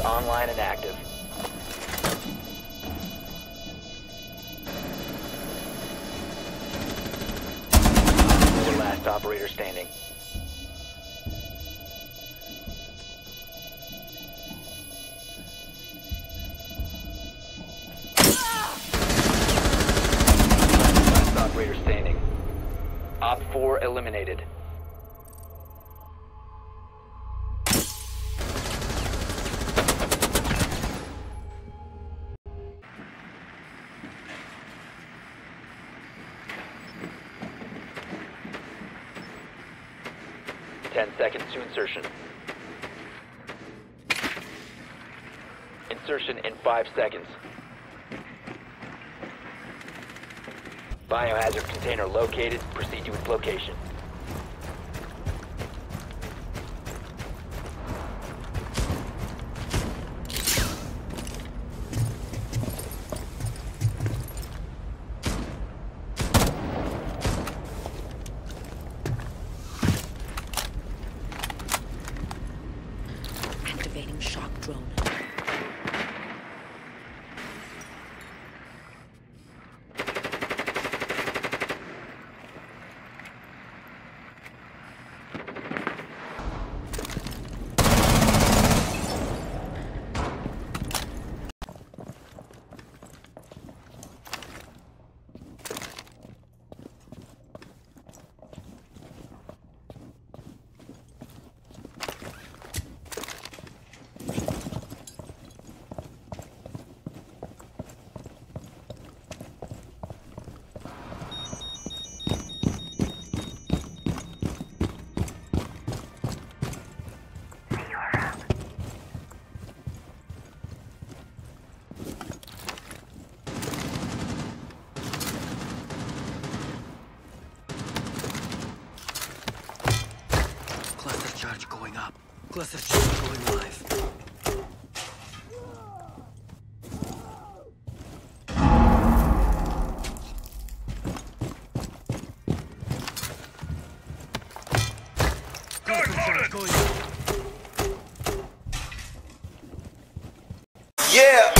online and active. The last operator standing. Last operator standing. Op 4 eliminated. Ten seconds to insertion. Insertion in five seconds. Biohazard container located. Proceed to its location. Drone. Cluster charge going up. Cluster charge going live. Yeah.